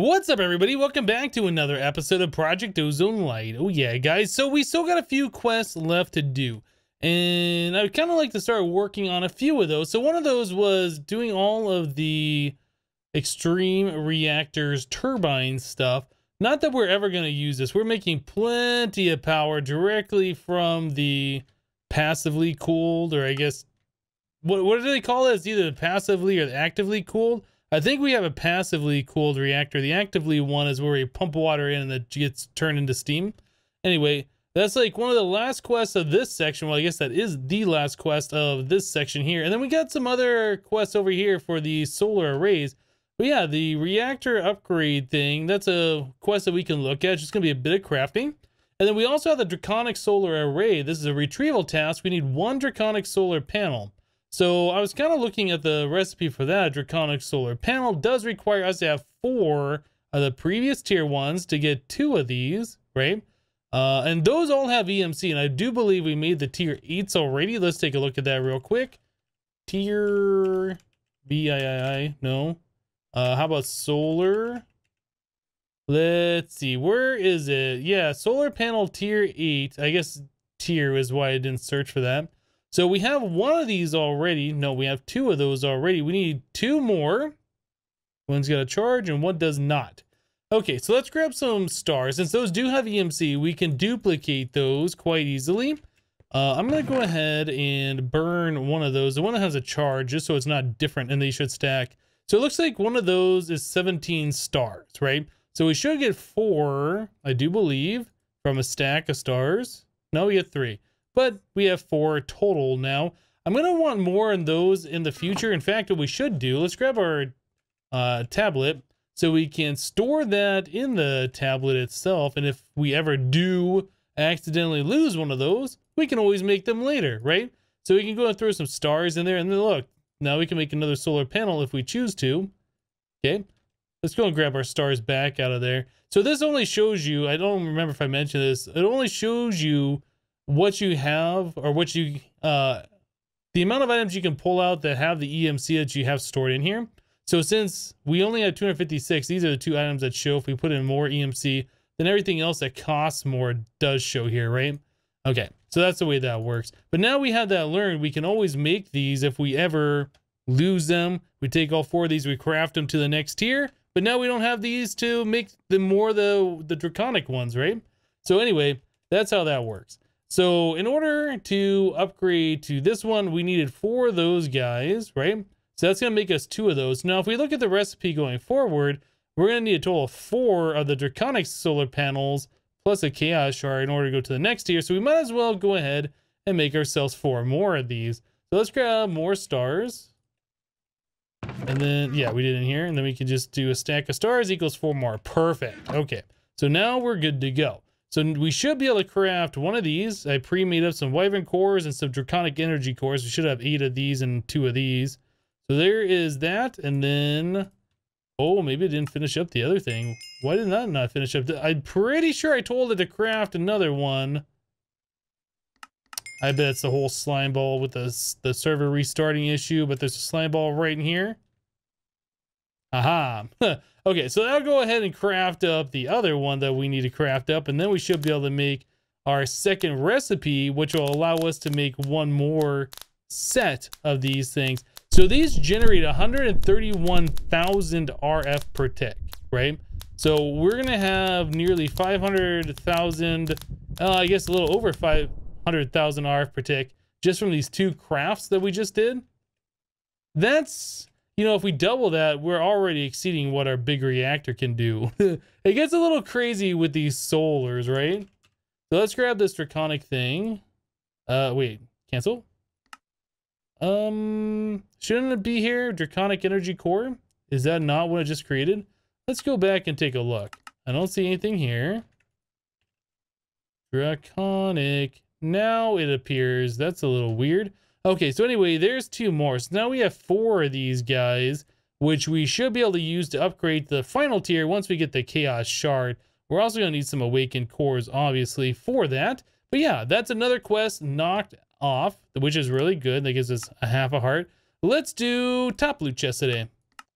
What's up, everybody? Welcome back to another episode of Project Ozone Lite. Oh, yeah, guys. So, we still got a few quests left to do. And I would kind of like to start working on a few of those. So, one of those was doing all of the extreme reactors turbine stuff. Not that we're ever going to use this. We're making plenty of power directly from the passively cooled, or I guess, what, what do they call it? It's either passively or actively cooled I think we have a passively cooled reactor. The actively one is where we pump water in and it gets turned into steam. Anyway, that's like one of the last quests of this section. Well, I guess that is the last quest of this section here. And then we got some other quests over here for the solar arrays. But yeah, the reactor upgrade thing, that's a quest that we can look at. It's just going to be a bit of crafting. And then we also have the Draconic Solar Array. This is a retrieval task. We need one Draconic Solar panel. So I was kind of looking at the recipe for that. Draconic solar panel does require us to have four of the previous tier ones to get two of these, right? Uh, and those all have EMC, and I do believe we made the tier 8s already. Let's take a look at that real quick. Tier BII, no. Uh, how about solar? Let's see, where is it? Yeah, solar panel tier 8. I guess tier is why I didn't search for that. So we have one of these already. No, we have two of those already. We need two more. One's got a charge and one does not. Okay, so let's grab some stars. Since those do have EMC, we can duplicate those quite easily. Uh, I'm going to go ahead and burn one of those. The one that has a charge, just so it's not different and they should stack. So it looks like one of those is 17 stars, right? So we should get four, I do believe, from a stack of stars. No, we get three but we have four total now. I'm going to want more in those in the future. In fact, what we should do, let's grab our uh, tablet so we can store that in the tablet itself. And if we ever do accidentally lose one of those, we can always make them later, right? So we can go and throw some stars in there and then look, now we can make another solar panel if we choose to. Okay, let's go and grab our stars back out of there. So this only shows you, I don't remember if I mentioned this, it only shows you what you have or what you uh the amount of items you can pull out that have the EMC that you have stored in here. So since we only have 256, these are the two items that show if we put in more EMC, then everything else that costs more does show here, right? Okay, so that's the way that works. But now we have that learned, we can always make these if we ever lose them. We take all four of these, we craft them to the next tier, but now we don't have these to make the more the, the draconic ones, right? So anyway, that's how that works. So in order to upgrade to this one, we needed four of those guys, right? So that's going to make us two of those. Now, if we look at the recipe going forward, we're going to need a total of four of the Draconic solar panels plus a Chaos Shard in order to go to the next tier. So we might as well go ahead and make ourselves four more of these. So let's grab more stars. And then, yeah, we did in here. And then we can just do a stack of stars equals four more. Perfect. Okay. So now we're good to go. So we should be able to craft one of these. I pre-made up some Wyvern cores and some Draconic Energy cores. We should have eight of these and two of these. So there is that. And then, oh, maybe it didn't finish up the other thing. Why did that not finish up? I'm pretty sure I told it to craft another one. I bet it's the whole slime ball with the, the server restarting issue, but there's a slime ball right in here. Aha. okay, so I'll go ahead and craft up the other one that we need to craft up, and then we should be able to make our second recipe, which will allow us to make one more set of these things. So these generate 131,000 RF per tick, right? So we're going to have nearly 500,000, uh, I guess a little over 500,000 RF per tick just from these two crafts that we just did. That's you know, if we double that, we're already exceeding what our big reactor can do. it gets a little crazy with these solars, right? So let's grab this draconic thing. Uh, wait, cancel? Um, shouldn't it be here? Draconic energy core? Is that not what I just created? Let's go back and take a look. I don't see anything here. Draconic. Now it appears. That's a little weird. Okay, so anyway, there's two more. So now we have four of these guys, which we should be able to use to upgrade the final tier once we get the Chaos Shard. We're also going to need some Awakened Cores, obviously, for that. But yeah, that's another quest knocked off, which is really good. That gives us a half a heart. Let's do top loot chest today.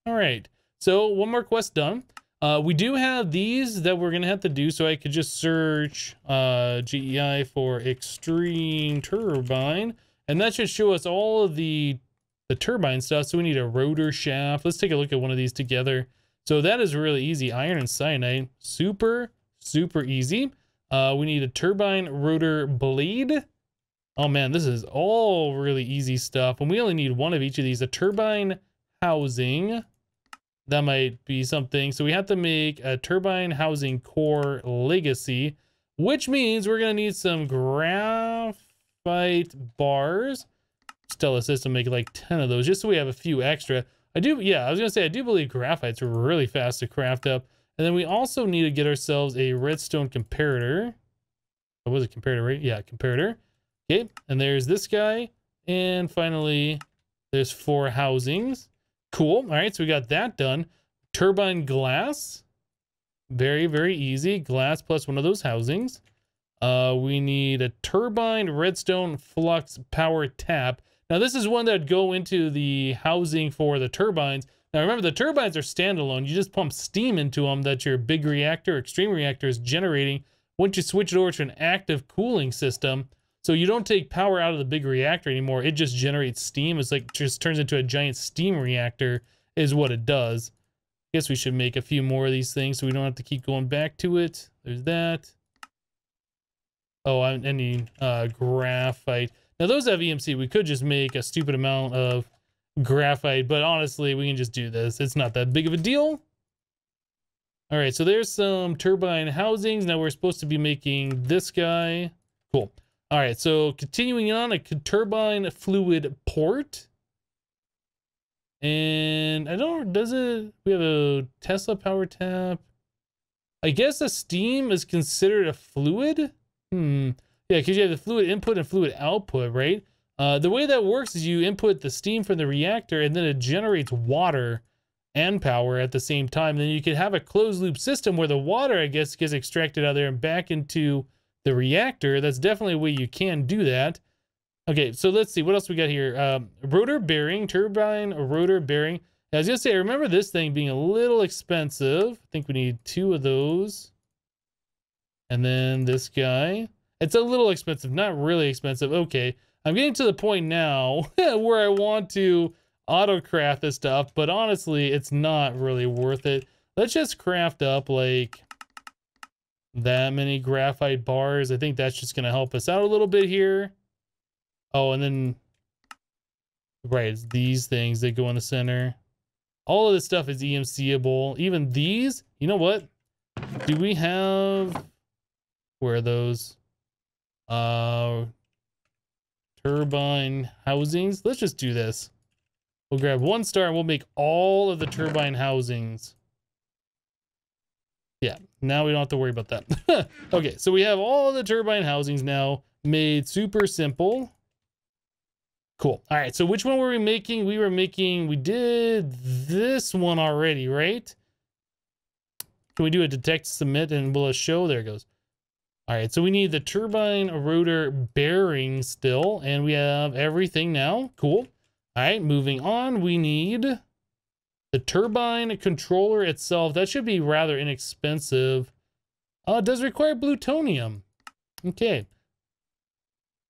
All right, so one more quest done. Uh, we do have these that we're going to have to do. So I could just search uh, JEI for extreme turbine. And that should show us all of the, the turbine stuff. So we need a rotor shaft. Let's take a look at one of these together. So that is really easy. Iron and cyanite. Super, super easy. Uh, we need a turbine rotor blade. Oh man, this is all really easy stuff. And we only need one of each of these. A turbine housing that might be something. So we have to make a turbine housing core legacy, which means we're going to need some graphite bars. Stella system make like 10 of those just so we have a few extra. I do, yeah, I was to say, I do believe graphites really fast to craft up. And then we also need to get ourselves a redstone comparator. What was it, comparator, right? Yeah, comparator. Okay, and there's this guy. And finally, there's four housings. Cool. All right, so we got that done. Turbine glass. Very, very easy. Glass plus one of those housings. Uh, we need a turbine redstone flux power tap. Now, this is one that would go into the housing for the turbines. Now, remember, the turbines are standalone. You just pump steam into them that your big reactor, extreme reactor, is generating. Once you switch it over to an active cooling system, so you don't take power out of the big reactor anymore. It just generates steam. It's like just turns into a giant steam reactor is what it does. I guess we should make a few more of these things so we don't have to keep going back to it. There's that. Oh, I, I need uh, graphite. Now those have EMC. We could just make a stupid amount of graphite, but honestly, we can just do this. It's not that big of a deal. All right, so there's some turbine housings. Now we're supposed to be making this guy. Cool. All right, so continuing on, a turbine fluid port. And I don't, does it, we have a Tesla power tap. I guess a steam is considered a fluid? Hmm. Yeah, because you have the fluid input and fluid output, right? Uh, the way that works is you input the steam from the reactor and then it generates water and power at the same time. Then you can have a closed loop system where the water, I guess, gets extracted out there and back into the reactor, that's definitely a way you can do that. Okay, so let's see. What else we got here? Um, rotor bearing, turbine rotor bearing. I was to say, I remember this thing being a little expensive. I think we need two of those. And then this guy. It's a little expensive, not really expensive. Okay, I'm getting to the point now where I want to auto-craft this stuff, but honestly, it's not really worth it. Let's just craft up like that many graphite bars. I think that's just going to help us out a little bit here. Oh, and then, right, it's these things that go in the center. All of this stuff is EMCable. Even these, you know what? Do we have, where those? Uh, turbine housings. Let's just do this. We'll grab one star and we'll make all of the turbine housings. Yeah, now we don't have to worry about that. okay, so we have all the turbine housings now made super simple. Cool. All right, so which one were we making? We were making, we did this one already, right? Can we do a detect submit and will it show? There it goes. All right, so we need the turbine rotor bearing still, and we have everything now. Cool. All right, moving on, we need the turbine controller itself, that should be rather inexpensive. Uh, does require plutonium. Okay.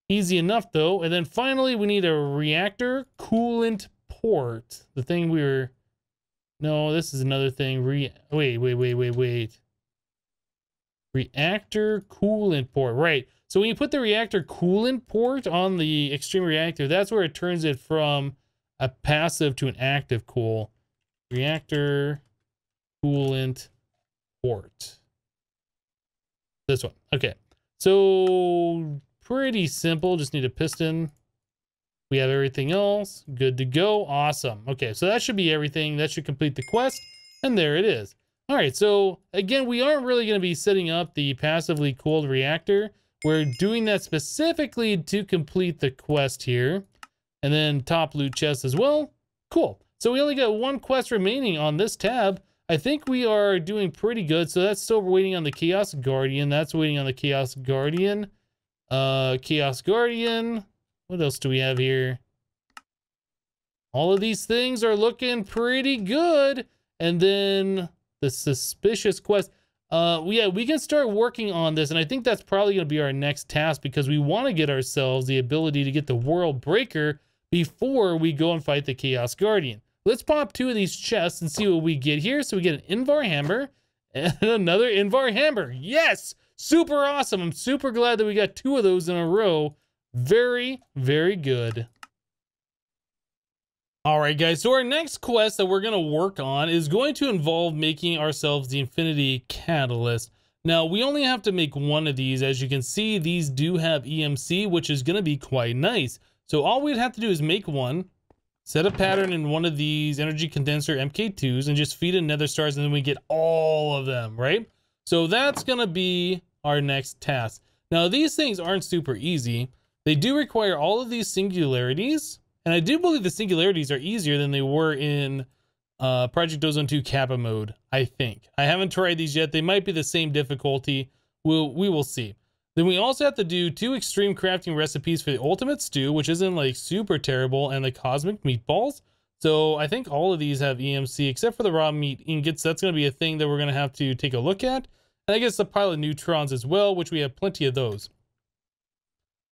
Easy enough, though. And then finally, we need a reactor coolant port. The thing we were... No, this is another thing. Re wait, wait, wait, wait, wait. Reactor coolant port. Right. So when you put the reactor coolant port on the extreme reactor, that's where it turns it from a passive to an active cool reactor coolant port. This one. Okay. So pretty simple. Just need a piston. We have everything else. Good to go. Awesome. Okay, so that should be everything. That should complete the quest. And there it is. All right, so again, we aren't really going to be setting up the passively cooled reactor. We're doing that specifically to complete the quest here. And then top loot chest as well. Cool. So we only got one quest remaining on this tab. I think we are doing pretty good. So that's still waiting on the Chaos Guardian. That's waiting on the Chaos Guardian. Uh, Chaos Guardian. What else do we have here? All of these things are looking pretty good. And then the suspicious quest. Uh, yeah, we can start working on this, and I think that's probably going to be our next task because we want to get ourselves the ability to get the World Breaker before we go and fight the Chaos Guardian. Let's pop two of these chests and see what we get here. So we get an Invar Hammer and another Invar Hammer. Yes! Super awesome. I'm super glad that we got two of those in a row. Very, very good. All right, guys. So our next quest that we're going to work on is going to involve making ourselves the Infinity Catalyst. Now, we only have to make one of these. As you can see, these do have EMC, which is going to be quite nice. So all we'd have to do is make one, set a pattern in one of these energy condenser MK2s, and just feed in nether stars, and then we get all of them, right? So that's going to be our next task. Now, these things aren't super easy. They do require all of these singularities, and I do believe the singularities are easier than they were in uh, Project Ozone 2 Kappa mode, I think. I haven't tried these yet. They might be the same difficulty. We'll, we will see. Then we also have to do two extreme crafting recipes for the ultimate stew, which isn't like super terrible, and the cosmic meatballs. So I think all of these have EMC, except for the raw meat ingots. That's going to be a thing that we're going to have to take a look at. And I guess the pile of neutrons as well, which we have plenty of those.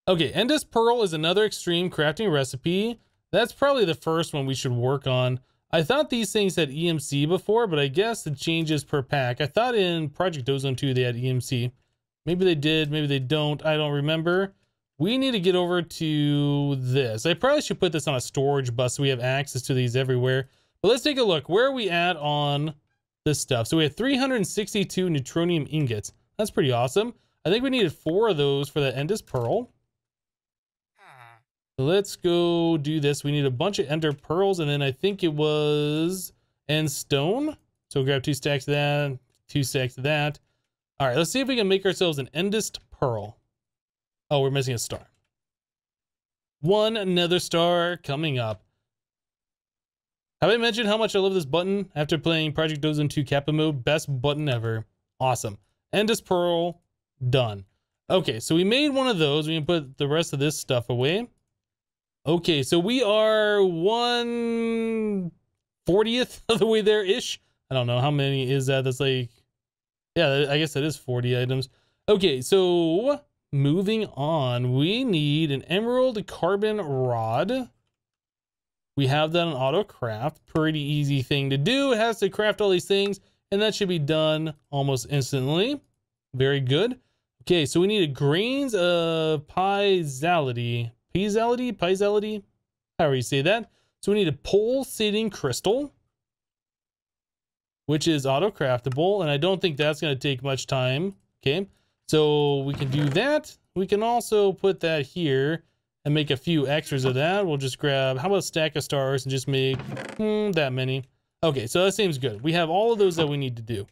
Okay, Endest Pearl is another extreme crafting recipe. That's probably the first one we should work on. I thought these things had EMC before, but I guess it changes per pack. I thought in Project Ozone 2 they had EMC. Maybe they did, maybe they don't. I don't remember. We need to get over to this. I probably should put this on a storage bus so we have access to these everywhere. But let's take a look. Where are we at on this stuff? So we have 362 neutronium ingots. That's pretty awesome. I think we needed four of those for the Endest Pearl. Let's go do this. We need a bunch of Ender Pearls, and then I think it was End Stone. So grab two stacks of that, two stacks of that. All right, let's see if we can make ourselves an Endest Pearl. Oh, we're missing a star. One another star coming up. Have I mentioned how much I love this button after playing Project Ozone 2 Kappa mode? Best button ever. Awesome. Endest Pearl, done. Okay, so we made one of those. We can put the rest of this stuff away. Okay, so we are one fortieth of the way there ish. I don't know how many is that. That's like, yeah, I guess that is 40 items. Okay, so moving on, we need an emerald carbon rod. We have that on auto craft. Pretty easy thing to do. It has to craft all these things, and that should be done almost instantly. Very good. Okay, so we need a grains of piezallity. Piezallity? Piezallity? However you say that. So we need a pulsating crystal, which is auto-craftable, and I don't think that's going to take much time. Okay, so we can do that. We can also put that here and make a few extras of that. We'll just grab, how about a stack of stars and just make hmm, that many. Okay, so that seems good. We have all of those that we need to do.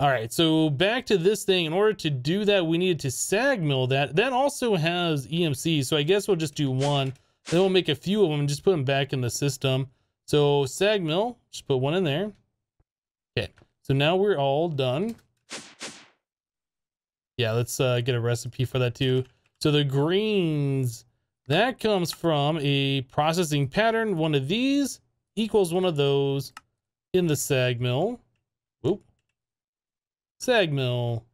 All right, so back to this thing. In order to do that, we needed to sag mill that. That also has EMC, so I guess we'll just do one. Then we'll make a few of them and just put them back in the system. So sag mill, just put one in there. Okay, so now we're all done. Yeah, let's uh, get a recipe for that too. So the greens, that comes from a processing pattern. One of these equals one of those in the sag mill. Oop. Sag mill.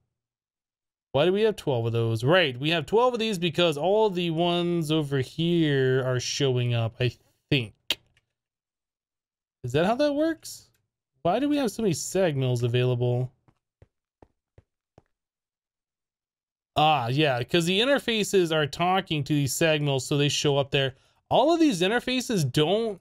Why do we have 12 of those? Right, we have 12 of these because all the ones over here are showing up, I think. Is that how that works? Why do we have so many sag mills available? Ah, yeah, because the interfaces are talking to these sag mills, so they show up there. All of these interfaces don't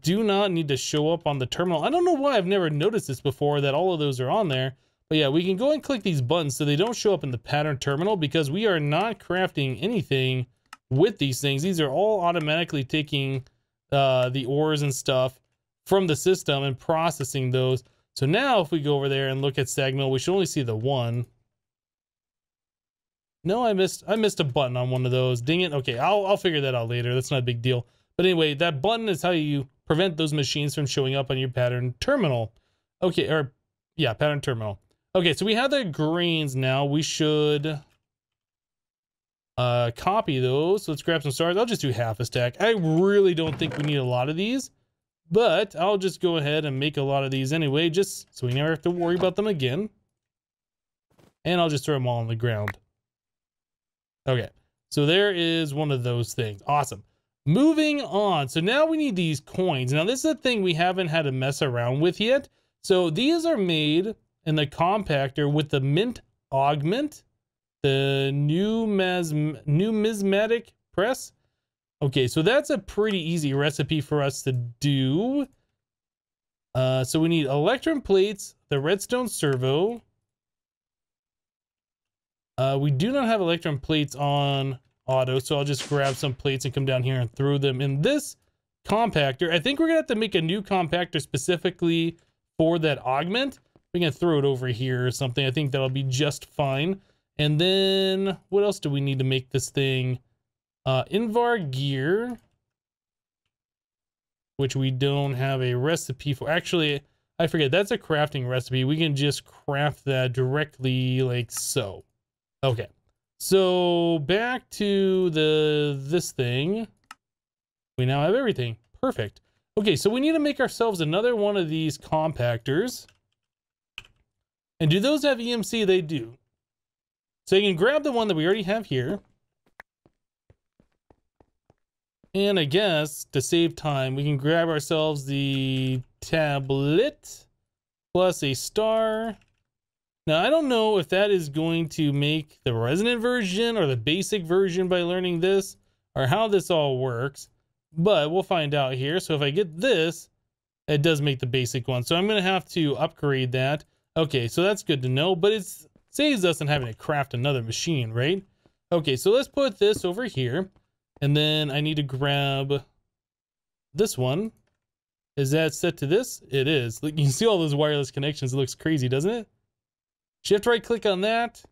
do not need to show up on the terminal. I don't know why I've never noticed this before that all of those are on there. But yeah, we can go and click these buttons so they don't show up in the pattern terminal because we are not crafting anything with these things. These are all automatically taking uh, the ores and stuff from the system and processing those. So now if we go over there and look at mill, we should only see the one. No, I missed I missed a button on one of those. Ding it. Okay, I'll I'll figure that out later. That's not a big deal. But anyway, that button is how you prevent those machines from showing up on your pattern terminal. Okay, or yeah, pattern terminal. Okay, so we have the greens now. We should uh, copy those. Let's grab some stars. I'll just do half a stack. I really don't think we need a lot of these, But I'll just go ahead and make a lot of these anyway, just so we never have to worry about them again. And I'll just throw them all on the ground. Okay, so there is one of those things. Awesome. Moving on. So now we need these coins. Now this is a thing we haven't had to mess around with yet. So these are made in the compactor with the mint augment, the new numismatic press. Okay, so that's a pretty easy recipe for us to do. Uh, so we need electrum plates, the redstone servo. Uh, we do not have electrum plates on auto, so I'll just grab some plates and come down here and throw them in this compactor. I think we're gonna have to make a new compactor specifically for that augment. We can throw it over here or something. I think that'll be just fine. And then what else do we need to make this thing? Uh, Invar gear, which we don't have a recipe for. Actually, I forget, that's a crafting recipe. We can just craft that directly like so. Okay. So back to the this thing. We now have everything. Perfect. Okay, so we need to make ourselves another one of these compactors. And do those have EMC? They do. So you can grab the one that we already have here. And I guess to save time, we can grab ourselves the tablet plus a star now, I don't know if that is going to make the resonant version or the basic version by learning this or how this all works, but we'll find out here. So if I get this, it does make the basic one. So I'm going to have to upgrade that. Okay, so that's good to know, but it saves us in having to craft another machine, right? Okay, so let's put this over here. And then I need to grab this one. Is that set to this? It is. You can see all those wireless connections. It looks crazy, doesn't it? Shift right click on that,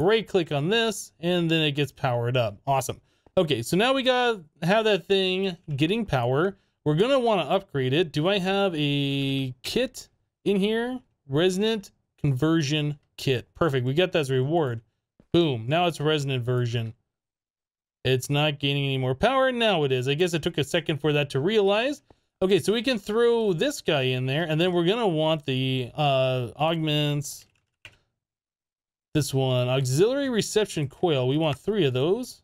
right click on this, and then it gets powered up. Awesome. Okay, so now we got have that thing getting power. We're gonna want to upgrade it. Do I have a kit in here? Resonant conversion kit. Perfect. We got that as reward. Boom. Now it's resonant version. It's not gaining any more power. Now it is. I guess it took a second for that to realize. Okay, so we can throw this guy in there, and then we're gonna want the uh, augments this one, auxiliary reception coil. We want three of those.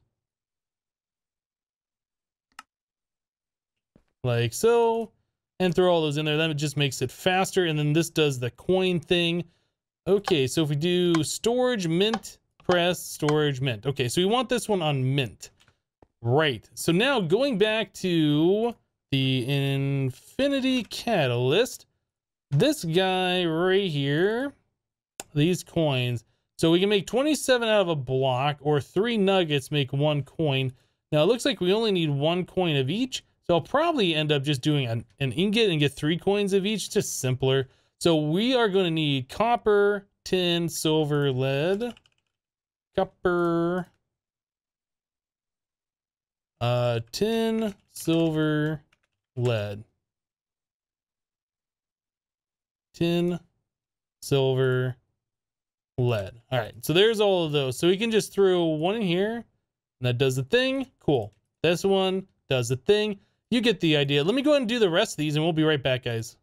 Like so. And throw all those in there. Then it just makes it faster. And then this does the coin thing. Okay, so if we do storage, mint, press, storage, mint. Okay, so we want this one on mint. Right. So now going back to the infinity catalyst, this guy right here, these coins, so we can make 27 out of a block or three nuggets make one coin. Now it looks like we only need one coin of each. So I'll probably end up just doing an, an ingot and get three coins of each, just simpler. So we are going to need copper, tin, silver, lead, copper, uh, tin, silver, lead, tin, silver, lead. All right, so there's all of those. So we can just throw one in here, and that does the thing. Cool. This one does the thing. You get the idea. Let me go ahead and do the rest of these, and we'll be right back, guys.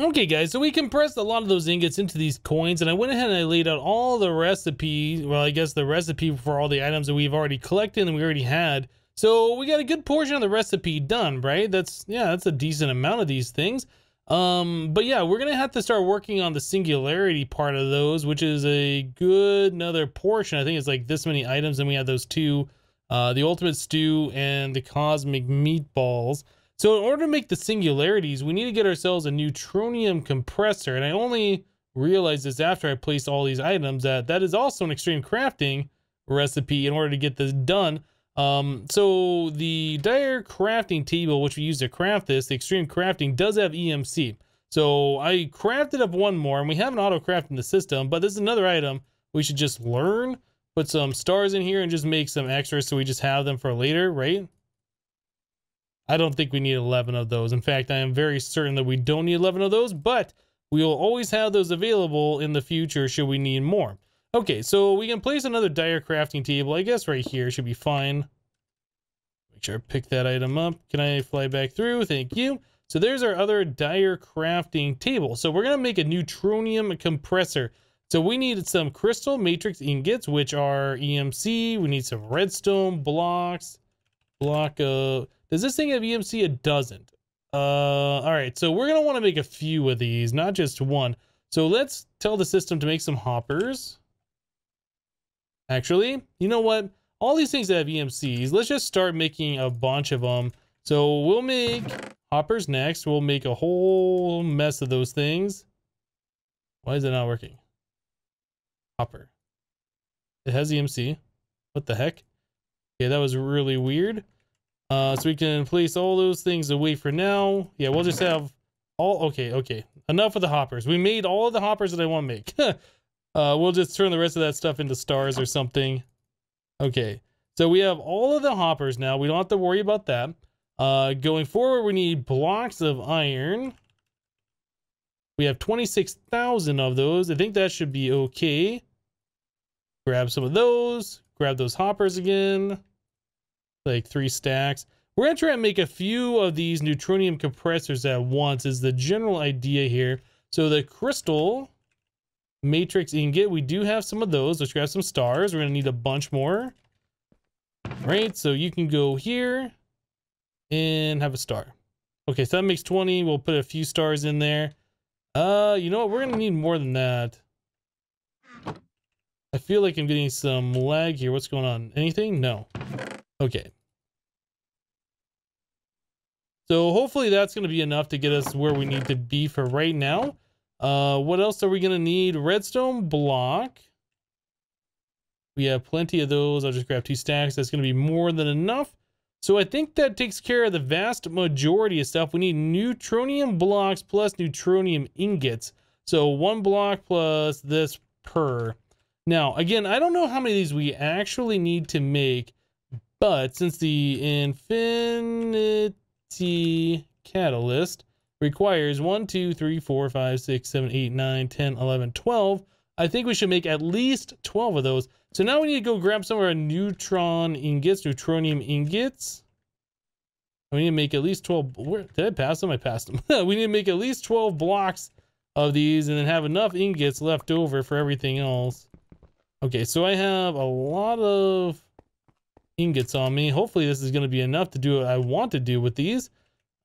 Okay, guys, so we compressed a lot of those ingots into these coins, and I went ahead and I laid out all the recipe, well, I guess the recipe for all the items that we've already collected and we already had. So we got a good portion of the recipe done, right? That's, yeah, that's a decent amount of these things. Um, but yeah, we're gonna have to start working on the singularity part of those, which is a good another portion. I think it's like this many items, and we have those two, uh, the ultimate stew and the cosmic meatballs. So in order to make the singularities, we need to get ourselves a neutronium compressor. And I only realized this after I placed all these items that that is also an extreme crafting recipe in order to get this done. Um, so the Dire crafting table, which we use to craft this, the extreme crafting does have EMC. So I crafted up one more and we have an auto craft in the system, but this is another item we should just learn, put some stars in here and just make some extras so we just have them for later, right? I don't think we need 11 of those. In fact, I am very certain that we don't need 11 of those, but we will always have those available in the future should we need more. Okay, so we can place another dire crafting table. I guess right here should be fine. Make sure I pick that item up. Can I fly back through? Thank you. So there's our other dire crafting table. So we're going to make a neutronium compressor. So we need some crystal matrix ingots, which are EMC. We need some redstone blocks. Block of... Does this thing have EMC? It doesn't. Uh, all right, so we're going to want to make a few of these, not just one. So let's tell the system to make some hoppers. Actually, you know what? All these things that have EMCs, let's just start making a bunch of them. So we'll make hoppers next. We'll make a whole mess of those things. Why is it not working? Hopper. It has EMC. What the heck? Okay, that was really weird. Uh, so we can place all those things away for now. Yeah, we'll just have all, okay, okay. Enough of the hoppers. We made all of the hoppers that I want to make. uh, we'll just turn the rest of that stuff into stars or something. Okay, so we have all of the hoppers now. We don't have to worry about that. Uh, going forward, we need blocks of iron. We have 26,000 of those. I think that should be okay. Grab some of those. Grab those hoppers again. Like three stacks. We're going to try and make a few of these neutronium compressors at once is the general idea here. So the crystal matrix ingot, we do have some of those. Let's grab some stars. We're going to need a bunch more. Right, so you can go here and have a star. Okay, so that makes 20. We'll put a few stars in there. Uh, you know what? We're going to need more than that. I feel like I'm getting some lag here. What's going on? Anything? No. Okay. So hopefully that's going to be enough to get us where we need to be for right now. Uh, what else are we going to need? Redstone block. We have plenty of those. I'll just grab two stacks. That's going to be more than enough. So I think that takes care of the vast majority of stuff. We need neutronium blocks plus neutronium ingots. So one block plus this per. Now, again, I don't know how many of these we actually need to make, but since the infinity catalyst requires 1, 2, 3, 4, 5, 6, 7, 8, 9, 10, 11, 12, I think we should make at least 12 of those. So now we need to go grab some of our neutron ingots, neutronium ingots. We need to make at least 12. Where, did I pass them? I passed them. we need to make at least 12 blocks of these and then have enough ingots left over for everything else. Okay, so I have a lot of ingots on me. Hopefully this is going to be enough to do what I want to do with these.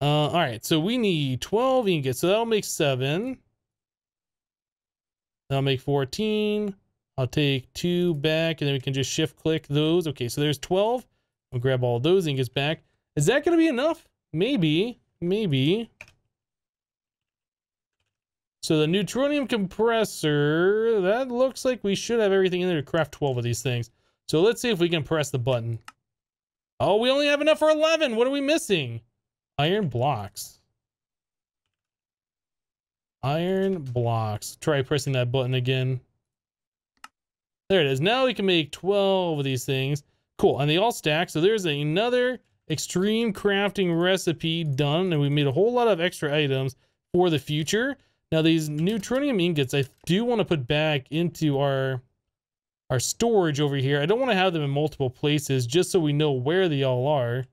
Uh, all right, so we need 12 ingots. So that'll make 7. That'll make 14. I'll take two back and then we can just shift click those. Okay, so there's 12. I'll grab all those ingots back. Is that going to be enough? Maybe, maybe. So the neutronium compressor, that looks like we should have everything in there to craft 12 of these things. So let's see if we can press the button. Oh, we only have enough for 11. What are we missing? Iron blocks. Iron blocks. Try pressing that button again. There it is. Now we can make 12 of these things. Cool. And they all stack. So there's another extreme crafting recipe done. And we made a whole lot of extra items for the future. Now these neutronium ingots, I do want to put back into our our storage over here. I don't want to have them in multiple places just so we know where they all are.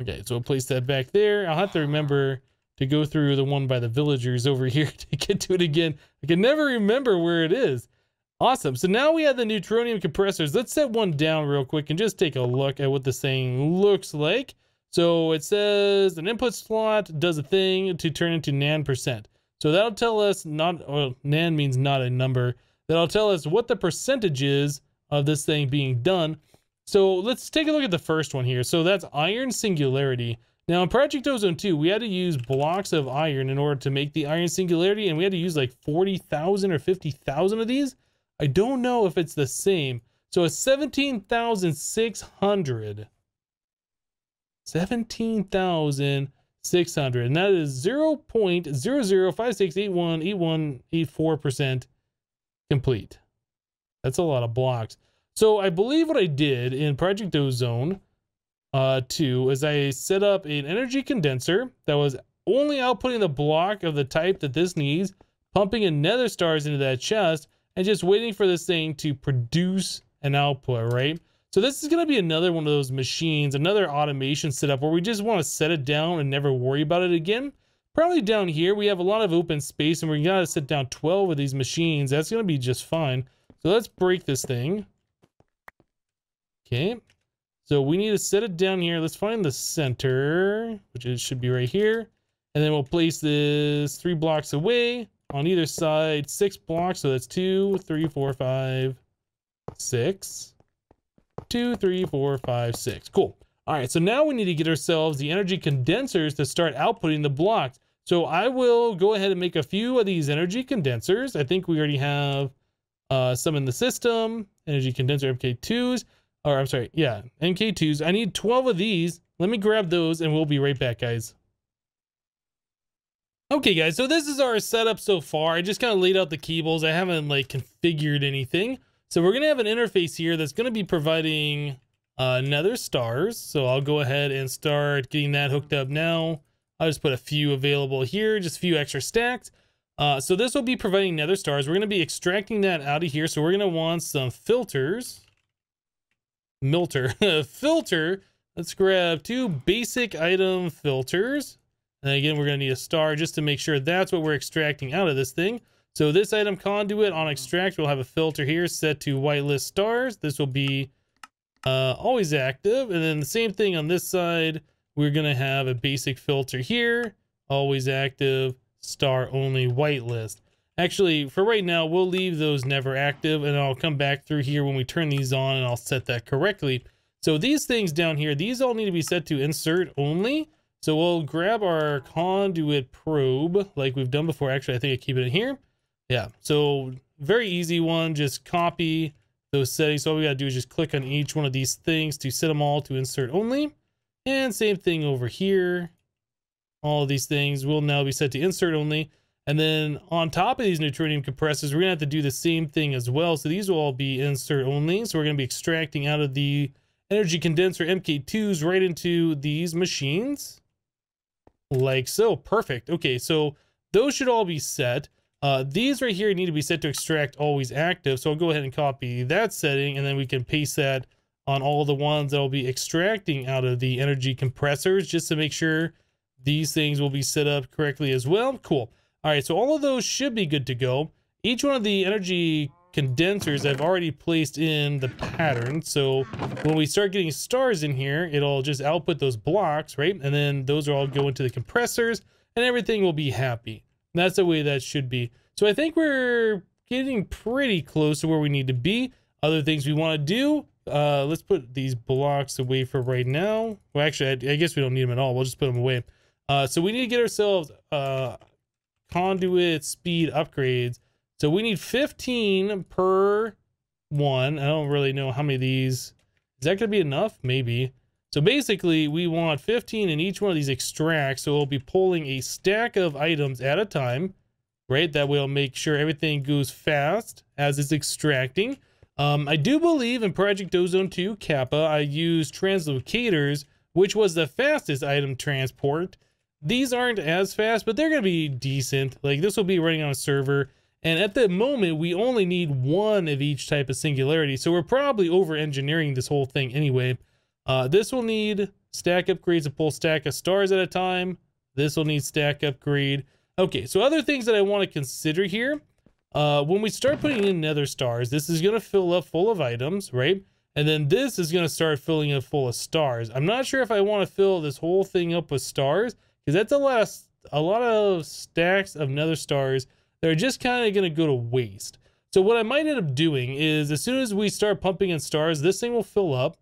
Okay, so we'll place that back there. I'll have to remember to go through the one by the villagers over here to get to it again. I can never remember where it is. Awesome. So now we have the neutronium compressors. Let's set one down real quick and just take a look at what this thing looks like. So it says an input slot does a thing to turn into nan percent. So that'll tell us not, well, nan means not a number. That'll tell us what the percentage is of this thing being done. So let's take a look at the first one here. So that's iron singularity. Now in Project Ozone 2, we had to use blocks of iron in order to make the iron singularity, and we had to use like 40,000 or 50,000 of these. I don't know if it's the same. So it's 17,600. 17,600. And that is 0 0.0056818184% complete. That's a lot of blocks. So I believe what I did in Project Ozone uh, 2 is I set up an energy condenser that was only outputting the block of the type that this needs, pumping in nether stars into that chest, and just waiting for this thing to produce an output, right? So this is going to be another one of those machines, another automation setup where we just want to set it down and never worry about it again. Probably down here, we have a lot of open space and we got to set down 12 of these machines. That's going to be just fine. So let's break this thing. Okay. So we need to set it down here. Let's find the center, which it should be right here. And then we'll place this three blocks away on either side, six blocks. So that's two, three, four, five, six. Two, three, four, five, six. Cool. All right, so now we need to get ourselves the energy condensers to start outputting the blocks. So I will go ahead and make a few of these energy condensers. I think we already have uh, some in the system. Energy condenser MK2s. Or I'm sorry, yeah, MK2s. I need 12 of these. Let me grab those and we'll be right back, guys. Okay, guys, so this is our setup so far. I just kind of laid out the cables. I haven't like configured anything. So we're to have an interface here that's to be providing uh, nether stars. So I'll go ahead and start getting that hooked up now. I'll just put a few available here, just a few extra stacked. Uh, so this will be providing nether stars. We're to be extracting that out of here. So we're to want some filters. Milter. filter. Let's grab two basic item filters. And again, we're going to need a star just to make sure that's what we're extracting out of this thing. So this item conduit on extract we'll have a filter here set to whitelist stars. This will be uh, always active. And then the same thing on this side, we're going to have a basic filter here, always active, star only whitelist. Actually, for right now, we'll leave those never active and I'll come back through here when we turn these on and I'll set that correctly. So these things down here, these all need to be set to insert only. So we'll grab our conduit probe like we've done before. Actually, I think I keep it in here. Yeah, so very easy one. Just copy those settings. So all we got to do is just click on each one of these things to set them all to insert only. And same thing over here. All these things will now be set to insert only. And then on top of these neutronium compressors, we're to have to do the same thing as well. So these will all be insert only. So we're to be extracting out of the energy condenser MK2s right into these machines. Like so. Perfect. Okay, so those should all be set. Uh, these right here need to be set to extract always active. So I'll go ahead and copy that setting and then we can paste that on all the ones that will be extracting out of the energy compressors just to make sure these things will be set up correctly as well. Cool. All right, so all of those should be good to go. Each one of the energy condensers I've already placed in the pattern. So when we start getting stars in here, it'll just output those blocks, right? And then those are all go into the compressors and everything will be happy. That's the way that should be. So I think we're getting pretty close to where we need to be. Other things we want to do, uh, let's put these blocks away for right now. Well, actually, I, I, guess we don't need them at all. We'll just put them away. Uh, so we need to get ourselves uh, conduit speed upgrades. So we need 15 per one. I don't really know how many of these. Is that going to be enough? Maybe. So basically, we want 15 in each one of these extracts. So we'll be pulling a stack of items at a time, right? That will make sure everything goes fast as it's extracting. Um, I do believe in Project Ozone 2 Kappa, I used translocators, which was the fastest item transport. These aren't as fast, but they're going to be decent. Like this will be running on a server. And at the moment, we only need one of each type of singularity. So we're probably over engineering this whole thing anyway. Uh, this will need stack upgrades to pull stack of stars at a time. This will need stack upgrade. Okay, so other things that I want to consider here. Uh, when we start putting in nether stars, this is going to fill up full of items, right? And then this is going to start filling up full of stars. I'm not sure if I want to fill this whole thing up with stars because that's a lot of, a lot of stacks of nether stars that are just kind of going to go to waste. So what I might end up doing is as soon as we start pumping in stars, this thing will fill up.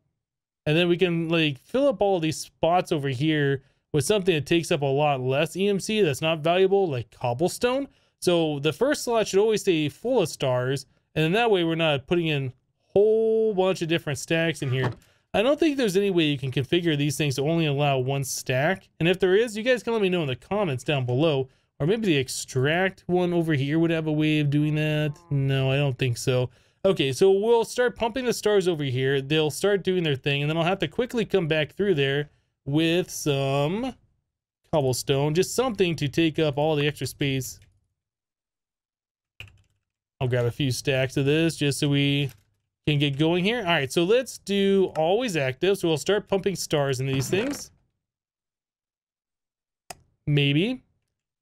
And then we can like fill up all these spots over here with something that takes up a lot less EMC that's not valuable, like cobblestone. So the first slot should always stay full of stars. And then that way we're not putting in whole bunch of different stacks in here. I don't think there's any way you can configure these things to only allow one stack. And if there is, you guys can let me know in the comments down below. Or maybe the extract one over here would have a way of doing that. No, I don't think so. Okay, so we'll start pumping the stars over here. They'll start doing their thing, and then I'll have to quickly come back through there with some cobblestone. Just something to take up all the extra space. I'll grab a few stacks of this just so we can get going here. All right, so let's do always active. So we'll start pumping stars in these things. Maybe.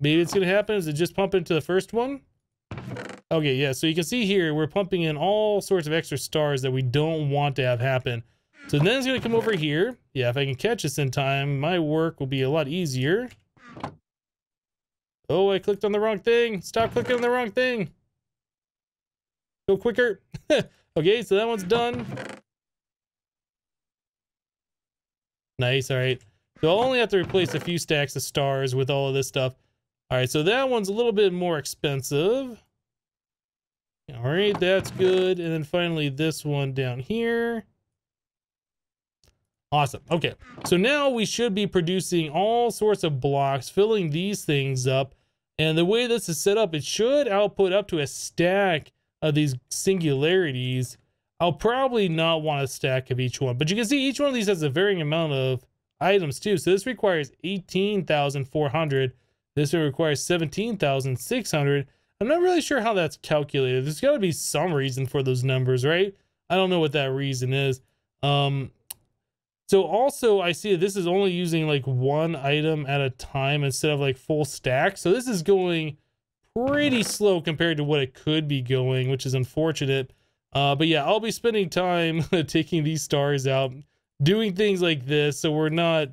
Maybe it's going to happen. Is it just pump into the first one? Okay, yeah, so you can see here, we're pumping in all sorts of extra stars that we don't want to have happen. So then it's going to come over here. Yeah, if I can catch this in time, my work will be a lot easier. Oh, I clicked on the wrong thing. Stop clicking on the wrong thing. Go quicker. okay, so that one's done. Nice, all right. So I'll only have to replace a few stacks of stars with all of this stuff. All right, so that one's a little bit more expensive. All right, that's good. And then finally this one down here. Awesome. Okay, so now we should be producing all sorts of blocks, filling these things up. And the way this is set up, it should output up to a stack of these singularities. I'll probably not want a stack of each one, but you can see each one of these has a varying amount of items too. So this requires 18,400. This one requires 17,600. I'm not really sure how that's calculated. There's got to be some reason for those numbers, right? I don't know what that reason is. Um, so also I see this is only using like one item at a time instead of like full stack. So this is going pretty slow compared to what it could be going, which is unfortunate. Uh, but yeah, I'll be spending time taking these stars out, doing things like this so we're not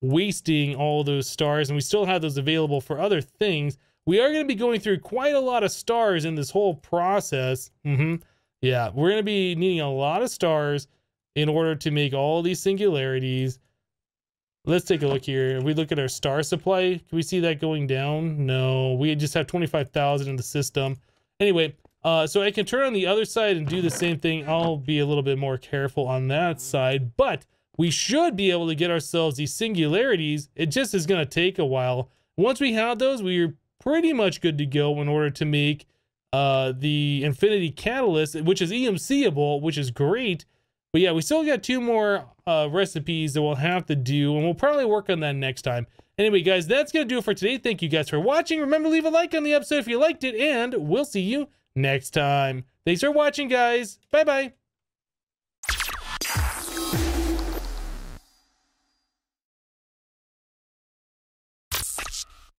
wasting all those stars and we still have those available for other things. We are going to be going through quite a lot of stars in this whole process. Mm -hmm. Yeah, we're going to be needing a lot of stars in order to make all these singularities. Let's take a look here. If we look at our star supply, can we see that going down? No, we just have 25,000 in the system. Anyway, uh, so I can turn on the other side and do the same thing. I'll be a little bit more careful on that side, but we should be able to get ourselves these singularities. It just is going to take a while. Once we have those, we're pretty much good to go in order to make uh, the Infinity Catalyst, which is EMCable, which is great. But yeah, we still got two more uh, recipes that we'll have to do, and we'll probably work on that next time. Anyway, guys, that's going to do it for today. Thank you guys for watching. Remember, to leave a like on the episode if you liked it, and we'll see you next time. Thanks for watching, guys. Bye-bye.